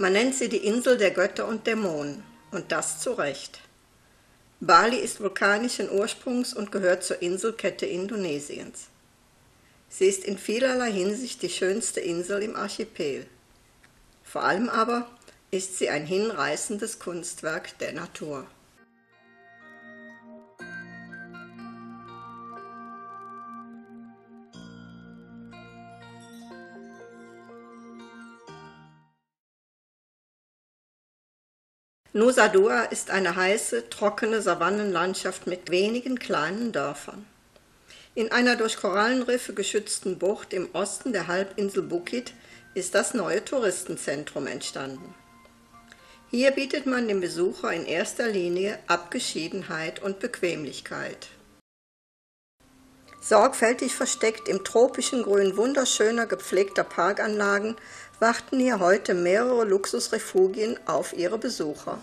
Man nennt sie die Insel der Götter und Dämonen, und das zu Recht. Bali ist vulkanischen Ursprungs und gehört zur Inselkette Indonesiens. Sie ist in vielerlei Hinsicht die schönste Insel im Archipel. Vor allem aber ist sie ein hinreißendes Kunstwerk der Natur. Nusa Dua ist eine heiße, trockene Savannenlandschaft mit wenigen kleinen Dörfern. In einer durch Korallenriffe geschützten Bucht im Osten der Halbinsel Bukit ist das neue Touristenzentrum entstanden. Hier bietet man dem Besucher in erster Linie Abgeschiedenheit und Bequemlichkeit. Sorgfältig versteckt im tropischen Grün wunderschöner gepflegter Parkanlagen warten hier heute mehrere Luxusrefugien auf ihre Besucher.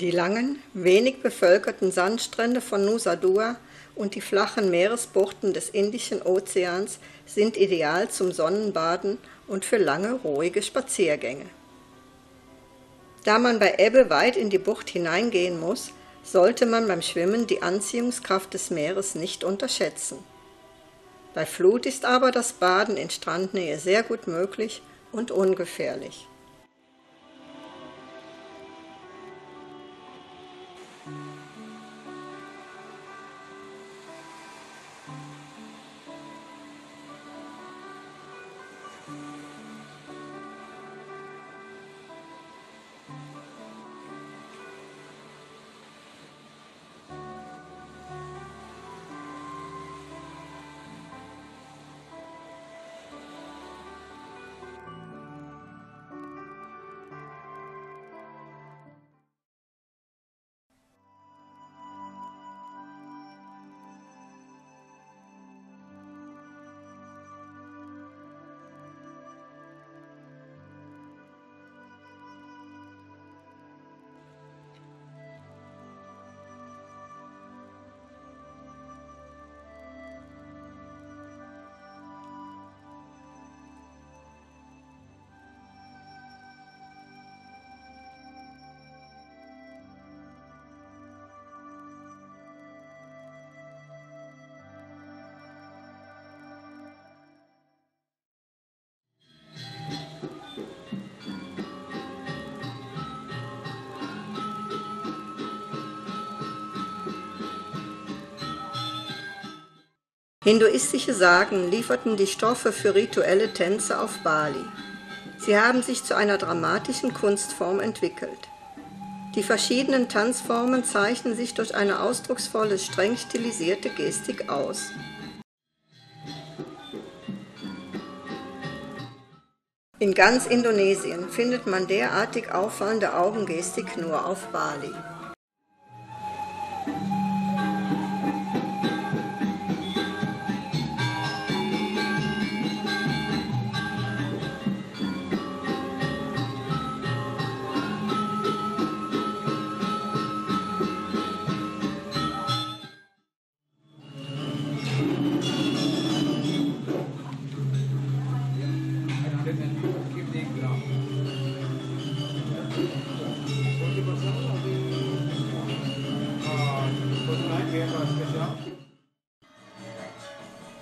Die langen, wenig bevölkerten Sandstrände von Nusa Dua und die flachen Meeresbuchten des Indischen Ozeans sind ideal zum Sonnenbaden und für lange, ruhige Spaziergänge. Da man bei Ebbe weit in die Bucht hineingehen muss, sollte man beim Schwimmen die Anziehungskraft des Meeres nicht unterschätzen. Bei Flut ist aber das Baden in Strandnähe sehr gut möglich und ungefährlich. Hinduistische Sagen lieferten die Stoffe für rituelle Tänze auf Bali. Sie haben sich zu einer dramatischen Kunstform entwickelt. Die verschiedenen Tanzformen zeichnen sich durch eine ausdrucksvolle, streng stilisierte Gestik aus. In ganz Indonesien findet man derartig auffallende Augengestik nur auf Bali.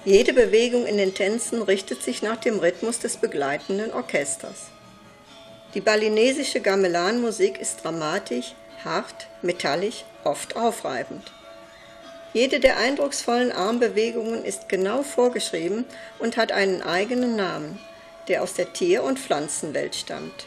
Jede Bewegung in den Tänzen richtet sich nach dem Rhythmus des begleitenden Orchesters. Die balinesische Gamelan-Musik ist dramatisch, hart, metallisch, oft aufreibend. Jede der eindrucksvollen Armbewegungen ist genau vorgeschrieben und hat einen eigenen Namen, der aus der Tier- und Pflanzenwelt stammt.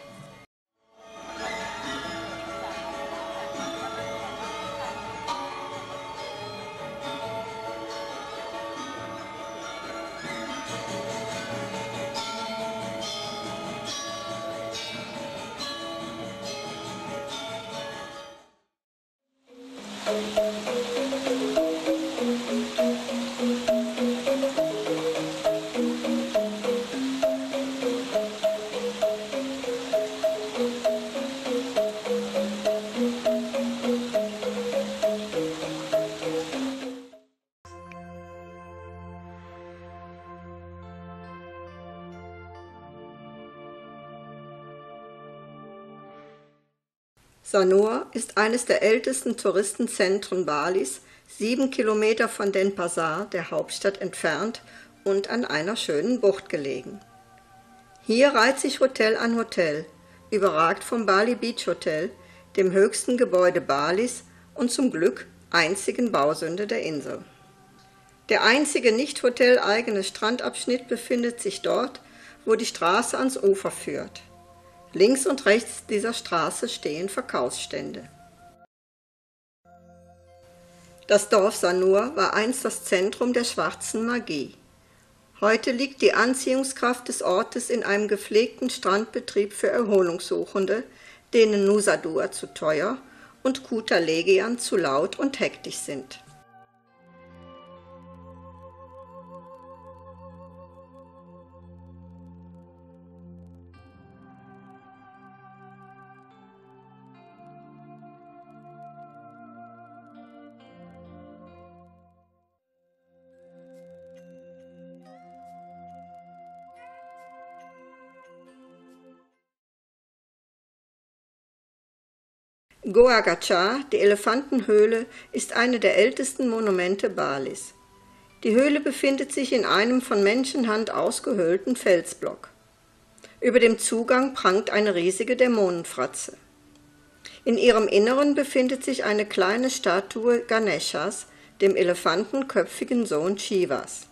Sanur ist eines der ältesten Touristenzentren Balis, sieben Kilometer von Denpasar, der Hauptstadt, entfernt und an einer schönen Bucht gelegen. Hier reiht sich Hotel an Hotel, überragt vom Bali Beach Hotel, dem höchsten Gebäude Balis und zum Glück einzigen Bausünde der Insel. Der einzige nicht hoteleigene Strandabschnitt befindet sich dort, wo die Straße ans Ufer führt. Links und rechts dieser Straße stehen Verkaufsstände. Das Dorf Sanur war einst das Zentrum der schwarzen Magie. Heute liegt die Anziehungskraft des Ortes in einem gepflegten Strandbetrieb für Erholungssuchende, denen Nusa Dua zu teuer und Kuta Legian zu laut und hektisch sind. Goa Gachar, die Elefantenhöhle, ist eine der ältesten Monumente Balis. Die Höhle befindet sich in einem von Menschenhand ausgehöhlten Felsblock. Über dem Zugang prangt eine riesige Dämonenfratze. In ihrem Inneren befindet sich eine kleine Statue Ganeshas, dem elefantenköpfigen Sohn Shivas.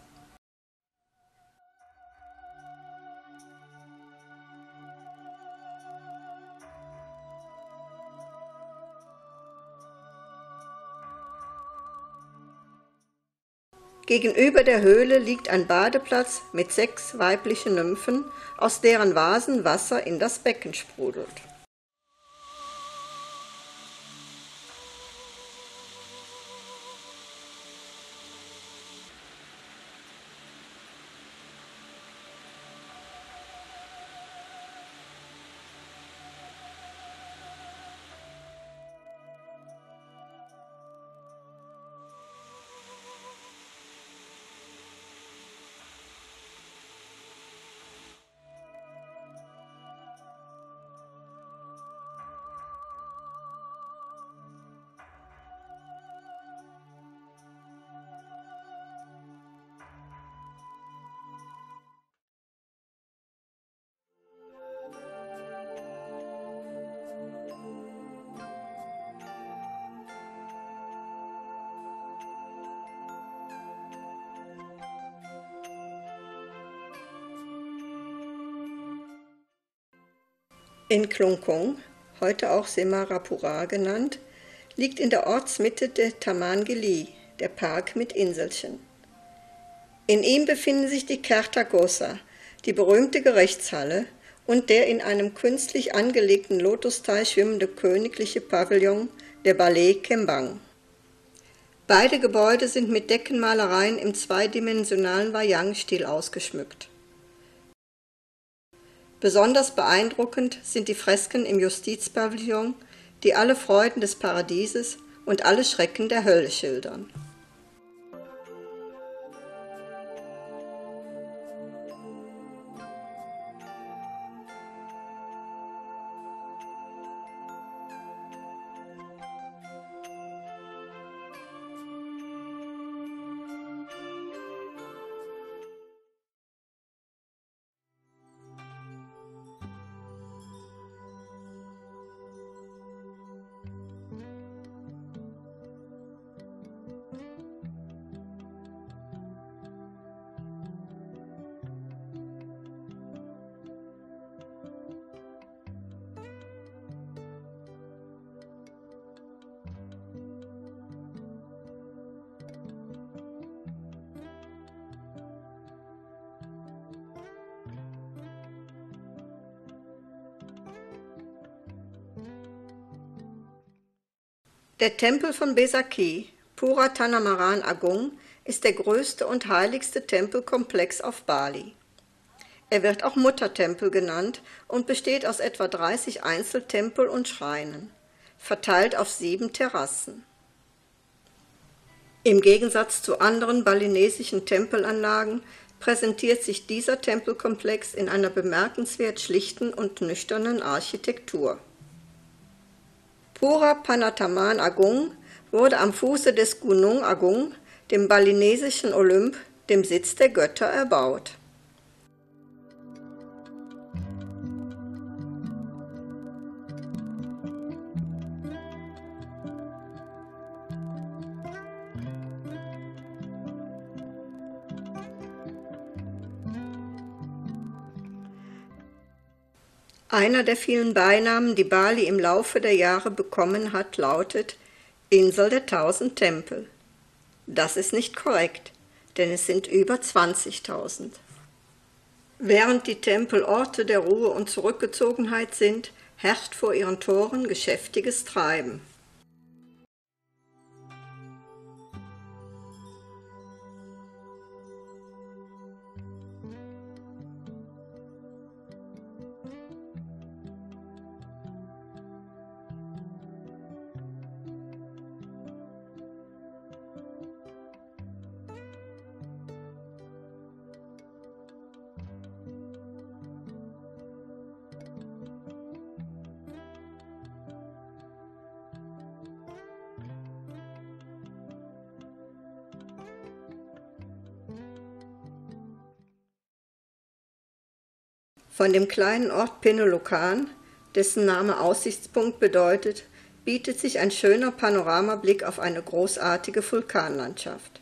Gegenüber der Höhle liegt ein Badeplatz mit sechs weiblichen Nymphen, aus deren Vasen Wasser in das Becken sprudelt. In Klungkung, heute auch Semarapura genannt, liegt in der Ortsmitte der Tamangeli, der Park mit Inselchen. In ihm befinden sich die Kertagosa, die berühmte Gerichtshalle, und der in einem künstlich angelegten Lotusteil schwimmende königliche Pavillon, der Ballet Kembang. Beide Gebäude sind mit Deckenmalereien im zweidimensionalen Wayang-Stil ausgeschmückt. Besonders beeindruckend sind die Fresken im Justizpavillon, die alle Freuden des Paradieses und alle Schrecken der Hölle schildern. Der Tempel von Besaki, Pura Tanamaran Agung, ist der größte und heiligste Tempelkomplex auf Bali. Er wird auch Muttertempel genannt und besteht aus etwa 30 Einzeltempel und Schreinen, verteilt auf sieben Terrassen. Im Gegensatz zu anderen balinesischen Tempelanlagen präsentiert sich dieser Tempelkomplex in einer bemerkenswert schlichten und nüchternen Architektur. Pura Panataman Agung wurde am Fuße des Gunung Agung, dem balinesischen Olymp, dem Sitz der Götter, erbaut. Einer der vielen Beinamen, die Bali im Laufe der Jahre bekommen hat, lautet Insel der tausend Tempel. Das ist nicht korrekt, denn es sind über 20.000. Während die Tempel Orte der Ruhe und Zurückgezogenheit sind, herrscht vor ihren Toren geschäftiges Treiben. Von dem kleinen Ort Penolokan, dessen Name Aussichtspunkt bedeutet, bietet sich ein schöner Panoramablick auf eine großartige Vulkanlandschaft.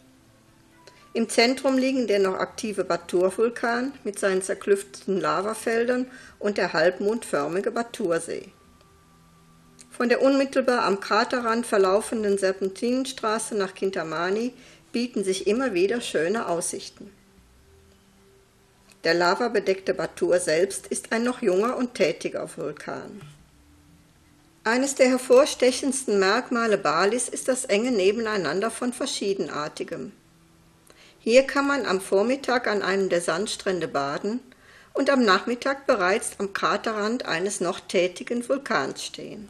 Im Zentrum liegen der noch aktive Batur-Vulkan mit seinen zerklüfteten Lavafeldern und der halbmondförmige Batursee. Von der unmittelbar am Kraterrand verlaufenden Serpentinenstraße nach Kintamani bieten sich immer wieder schöne Aussichten. Der lavabedeckte Batur selbst ist ein noch junger und tätiger Vulkan. Eines der hervorstechendsten Merkmale Balis ist das enge Nebeneinander von Verschiedenartigem. Hier kann man am Vormittag an einem der Sandstrände baden und am Nachmittag bereits am Kraterrand eines noch tätigen Vulkans stehen.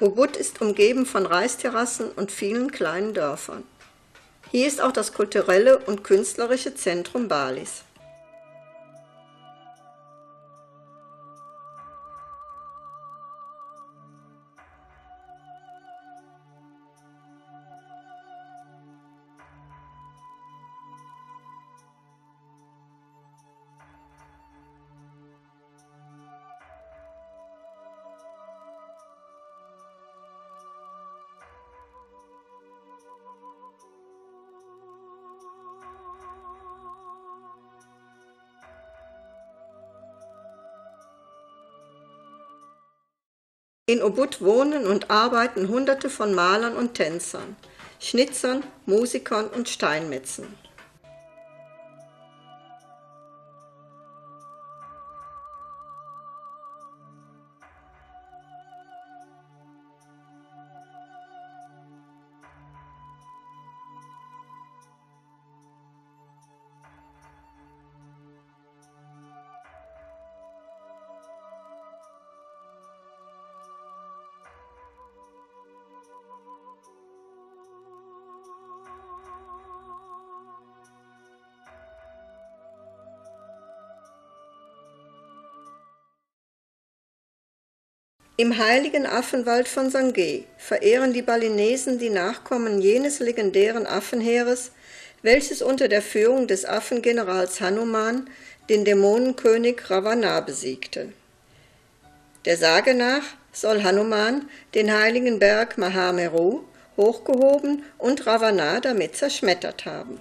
Ubud ist umgeben von Reisterrassen und vielen kleinen Dörfern. Hier ist auch das kulturelle und künstlerische Zentrum Balis. In Ubud wohnen und arbeiten Hunderte von Malern und Tänzern, Schnitzern, Musikern und Steinmetzen. Im heiligen Affenwald von Sangay verehren die Balinesen die Nachkommen jenes legendären Affenheeres, welches unter der Führung des Affengenerals Hanuman den Dämonenkönig Ravana besiegte. Der Sage nach soll Hanuman den heiligen Berg Mahameru hochgehoben und Ravana damit zerschmettert haben.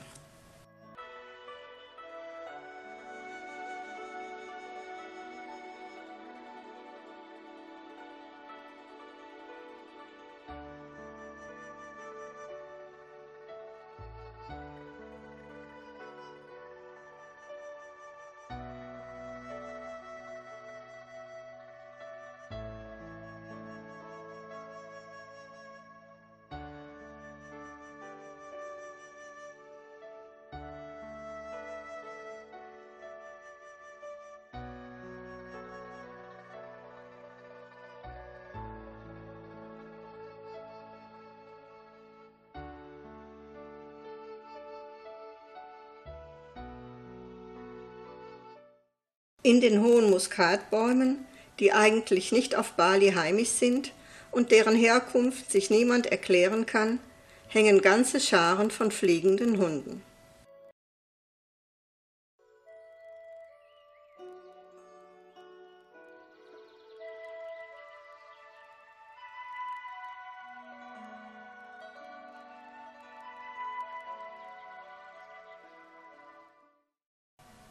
In den hohen Muskatbäumen, die eigentlich nicht auf Bali heimisch sind und deren Herkunft sich niemand erklären kann, hängen ganze Scharen von fliegenden Hunden.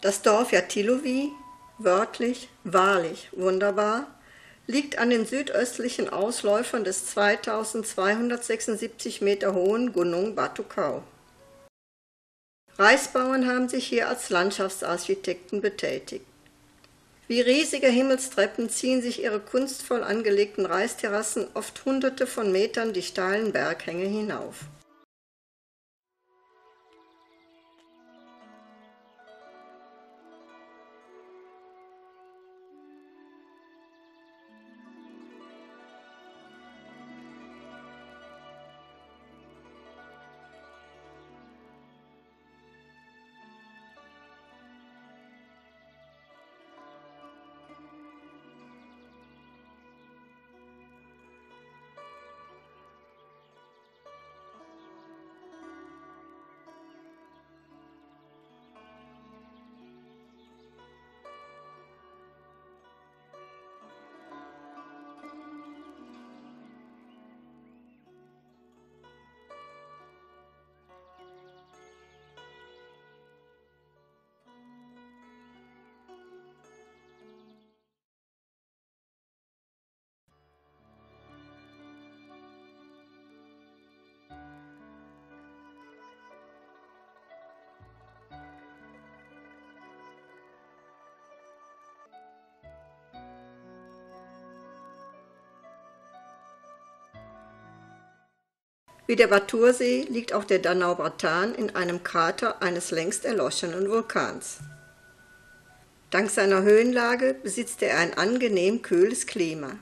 Das Dorf Yatilovi wörtlich wahrlich wunderbar, liegt an den südöstlichen Ausläufern des 2276 Meter hohen Gunung Batukau. Reisbauern haben sich hier als Landschaftsarchitekten betätigt. Wie riesige Himmelstreppen ziehen sich ihre kunstvoll angelegten Reisterrassen oft hunderte von Metern die steilen Berghänge hinauf. Wie der Batursee liegt auch der Danau-Bratan in einem Krater eines längst erloschenen Vulkans. Dank seiner Höhenlage besitzt er ein angenehm kühles Klima.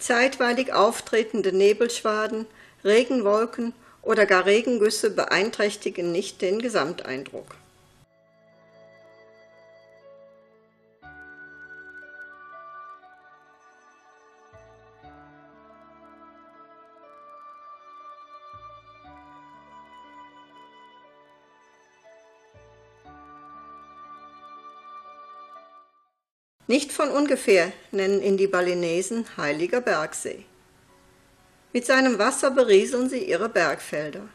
Zeitweilig auftretende Nebelschwaden, Regenwolken oder gar Regengüsse beeinträchtigen nicht den Gesamteindruck. Nicht von ungefähr nennen ihn die Balinesen Heiliger Bergsee. Mit seinem Wasser berieseln sie ihre Bergfelder.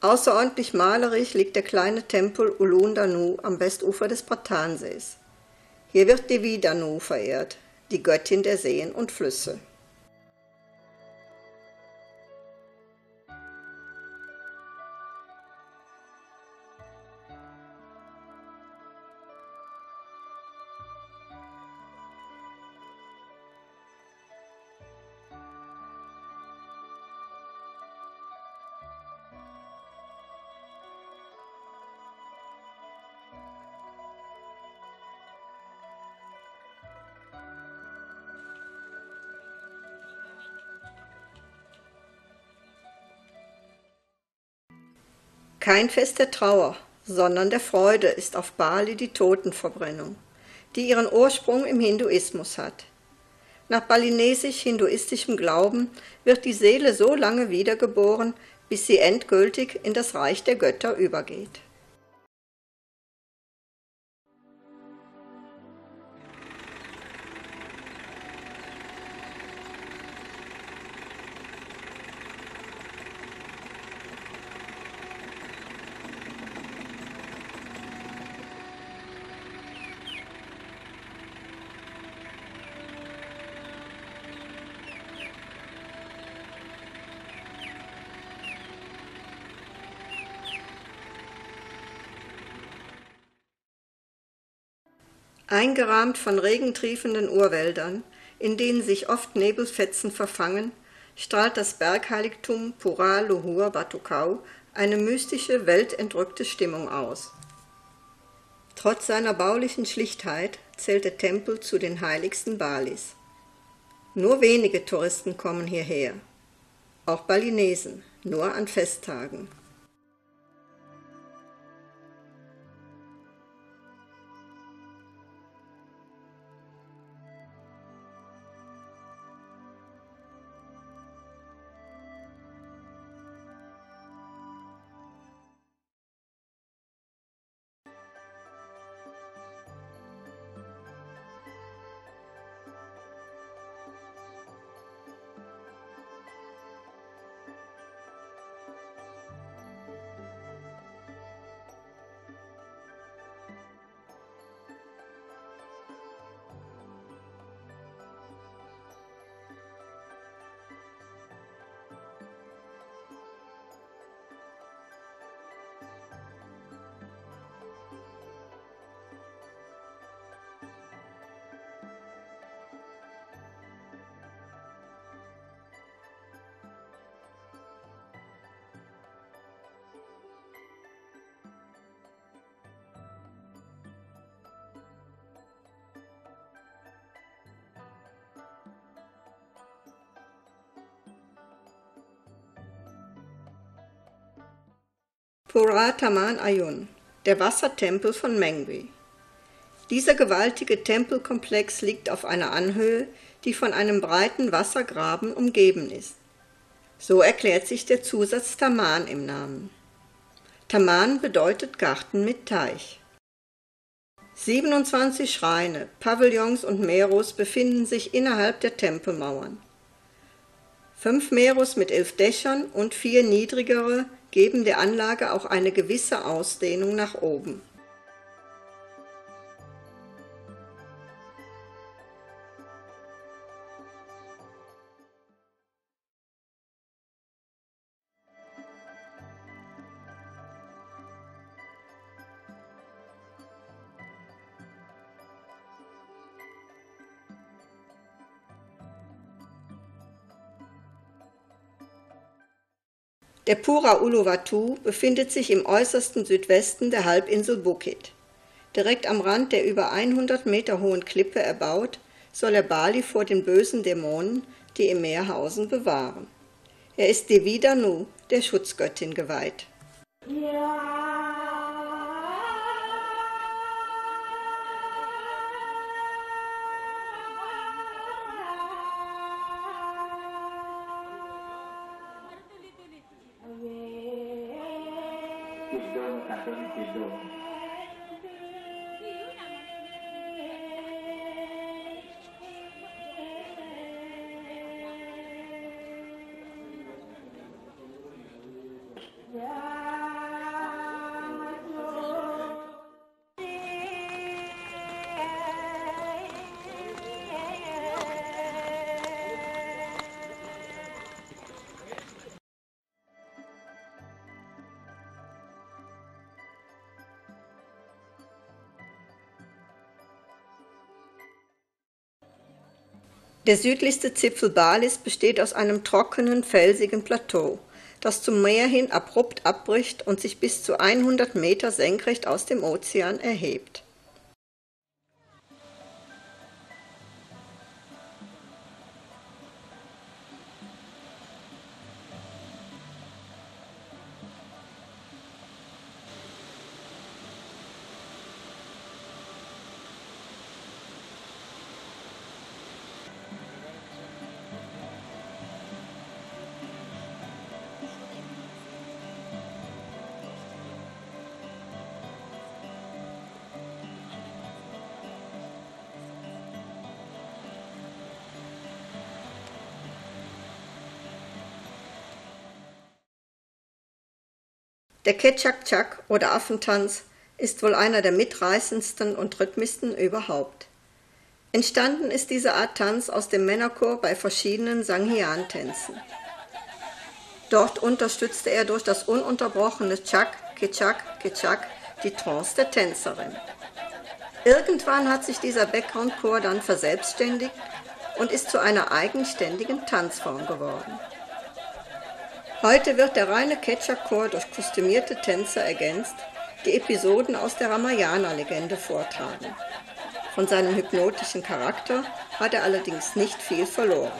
Außerordentlich malerisch liegt der kleine Tempel Ulun Danu am Westufer des Pratansees. Hier wird Devi Danu verehrt, die Göttin der Seen und Flüsse. Kein Fest der Trauer, sondern der Freude ist auf Bali die Totenverbrennung, die ihren Ursprung im Hinduismus hat. Nach balinesisch-hinduistischem Glauben wird die Seele so lange wiedergeboren, bis sie endgültig in das Reich der Götter übergeht. Eingerahmt von regentriefenden Urwäldern, in denen sich oft Nebelfetzen verfangen, strahlt das Bergheiligtum Pura Luhur Batukau eine mystische, weltentrückte Stimmung aus. Trotz seiner baulichen Schlichtheit zählt der Tempel zu den heiligsten Balis. Nur wenige Touristen kommen hierher, auch Balinesen, nur an Festtagen. Pura Taman Ayun, der Wassertempel von Mengwi. Dieser gewaltige Tempelkomplex liegt auf einer Anhöhe, die von einem breiten Wassergraben umgeben ist. So erklärt sich der Zusatz Taman im Namen. Taman bedeutet Garten mit Teich. 27 Schreine, Pavillons und Meros befinden sich innerhalb der Tempelmauern. Fünf Meros mit elf Dächern und vier niedrigere geben der Anlage auch eine gewisse Ausdehnung nach oben. Der Pura Uluwatu befindet sich im äußersten Südwesten der Halbinsel Bukit. Direkt am Rand der über 100 Meter hohen Klippe erbaut, soll er Bali vor den bösen Dämonen, die im Meer hausen, bewahren. Er ist Devi Danu, der Schutzgöttin, geweiht. Der südlichste Zipfel Balis besteht aus einem trockenen, felsigen Plateau, das zum Meer hin abrupt abbricht und sich bis zu 100 Meter senkrecht aus dem Ozean erhebt Der Ketchak-Chak oder Affentanz ist wohl einer der mitreißendsten und rhythmischsten überhaupt. Entstanden ist diese Art Tanz aus dem Männerchor bei verschiedenen Sanghian-Tänzen. Dort unterstützte er durch das ununterbrochene Chak, Ketchak, Ketchak die Trance der Tänzerin. Irgendwann hat sich dieser Background-Chor dann verselbstständigt und ist zu einer eigenständigen Tanzform geworden. Heute wird der reine Ketchak-Chor durch kostümierte Tänzer ergänzt, die Episoden aus der Ramayana-Legende vortragen. Von seinem hypnotischen Charakter hat er allerdings nicht viel verloren.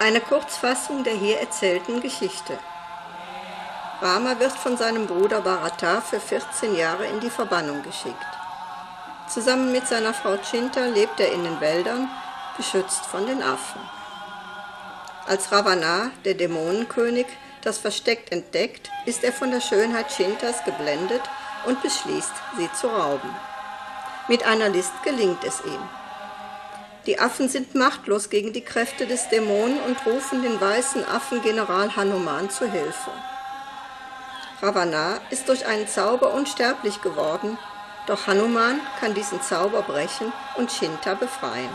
Eine Kurzfassung der hier erzählten Geschichte. Rama wird von seinem Bruder Bharata für 14 Jahre in die Verbannung geschickt. Zusammen mit seiner Frau Chinta lebt er in den Wäldern, beschützt von den Affen. Als Ravana, der Dämonenkönig, das Versteck entdeckt, ist er von der Schönheit Chintas geblendet und beschließt, sie zu rauben. Mit einer List gelingt es ihm. Die Affen sind machtlos gegen die Kräfte des Dämonen und rufen den weißen Affen General Hanuman zu Hilfe. Ravana ist durch einen Zauber unsterblich geworden, doch Hanuman kann diesen Zauber brechen und Shinta befreien.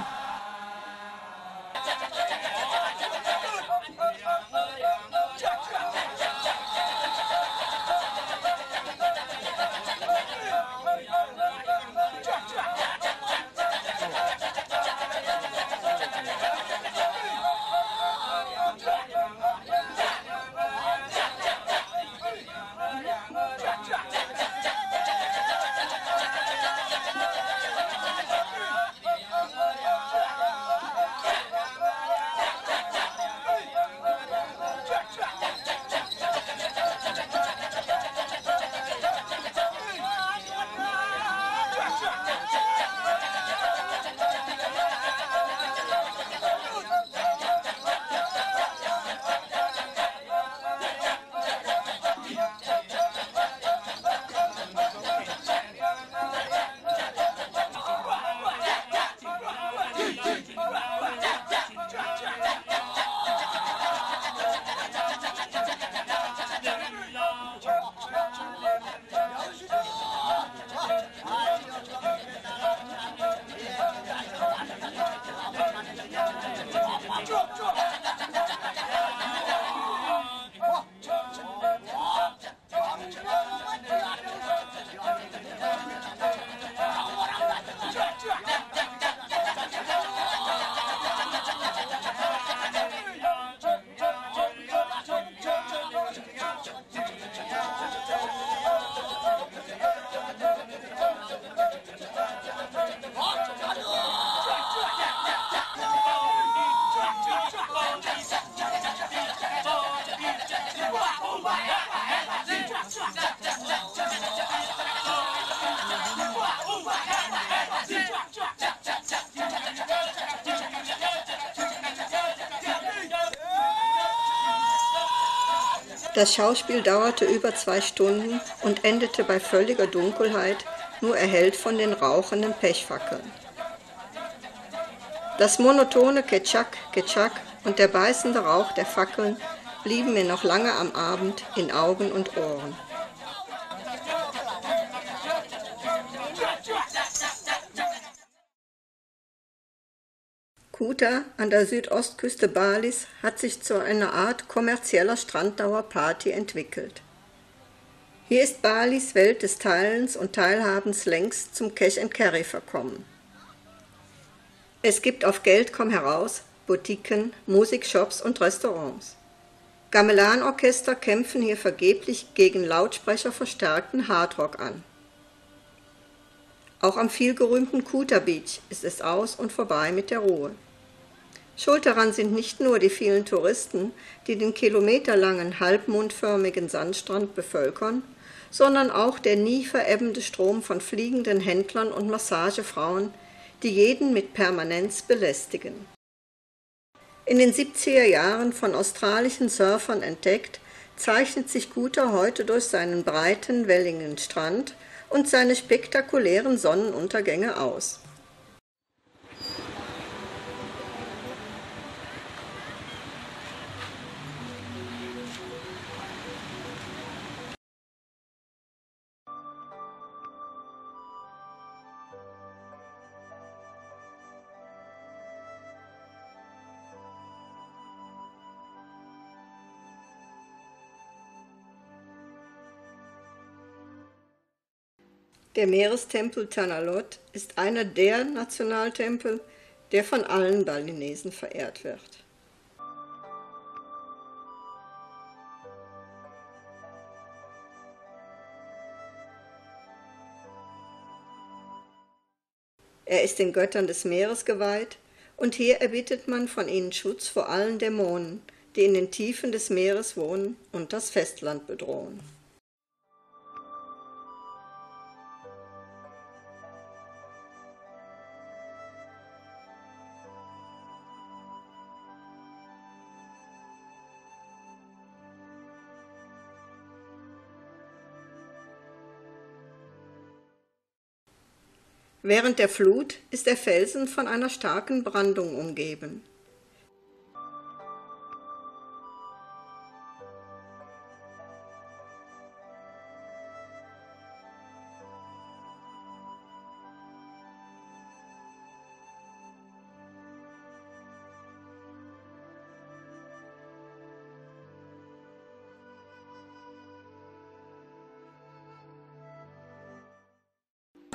Das Schauspiel dauerte über zwei Stunden und endete bei völliger Dunkelheit, nur erhellt von den rauchenden Pechfackeln. Das monotone Ketschak, Ketschak und der beißende Rauch der Fackeln blieben mir noch lange am Abend in Augen und Ohren. Kuta an der Südostküste Balis hat sich zu einer Art kommerzieller Stranddauerparty entwickelt. Hier ist Balis Welt des Teilens und Teilhabens längst zum Cash and Carry verkommen. Es gibt auf Geld komm heraus Boutiquen, Musikshops und Restaurants. Gamelanorchester kämpfen hier vergeblich gegen lautsprecherverstärkten Hardrock an. Auch am vielgerühmten Kuta Beach ist es aus und vorbei mit der Ruhe. Schuld daran sind nicht nur die vielen Touristen, die den kilometerlangen halbmondförmigen Sandstrand bevölkern, sondern auch der nie verebbende Strom von fliegenden Händlern und Massagefrauen, die jeden mit Permanenz belästigen. In den 70er Jahren von australischen Surfern entdeckt, zeichnet sich Guter heute durch seinen breiten, welligen Strand und seine spektakulären Sonnenuntergänge aus. Der Meerestempel Tanalot ist einer der Nationaltempel, der von allen Balinesen verehrt wird. Er ist den Göttern des Meeres geweiht und hier erbittet man von ihnen Schutz vor allen Dämonen, die in den Tiefen des Meeres wohnen und das Festland bedrohen. Während der Flut ist der Felsen von einer starken Brandung umgeben.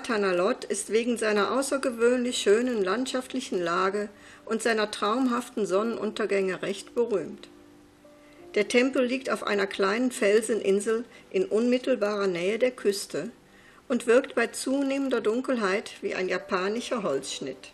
Tanalot ist wegen seiner außergewöhnlich schönen landschaftlichen Lage und seiner traumhaften Sonnenuntergänge recht berühmt. Der Tempel liegt auf einer kleinen Felseninsel in unmittelbarer Nähe der Küste und wirkt bei zunehmender Dunkelheit wie ein japanischer Holzschnitt.